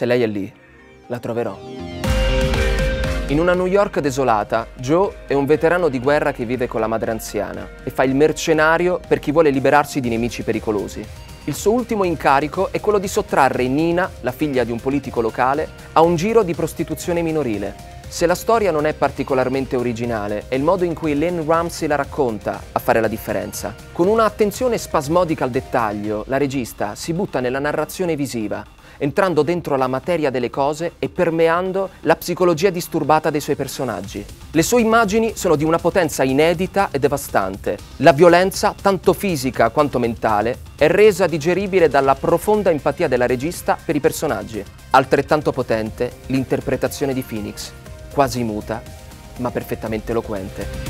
Se lei è lì, la troverò. In una New York desolata, Joe è un veterano di guerra che vive con la madre anziana e fa il mercenario per chi vuole liberarsi di nemici pericolosi. Il suo ultimo incarico è quello di sottrarre Nina, la figlia di un politico locale, a un giro di prostituzione minorile. Se la storia non è particolarmente originale, è il modo in cui Lynn Ramsey la racconta a fare la differenza. Con una attenzione spasmodica al dettaglio, la regista si butta nella narrazione visiva, entrando dentro la materia delle cose e permeando la psicologia disturbata dei suoi personaggi. Le sue immagini sono di una potenza inedita e devastante. La violenza, tanto fisica quanto mentale, è resa digeribile dalla profonda empatia della regista per i personaggi. Altrettanto potente l'interpretazione di Phoenix, quasi muta, ma perfettamente eloquente.